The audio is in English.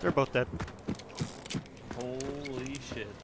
They're both dead. Holy shit.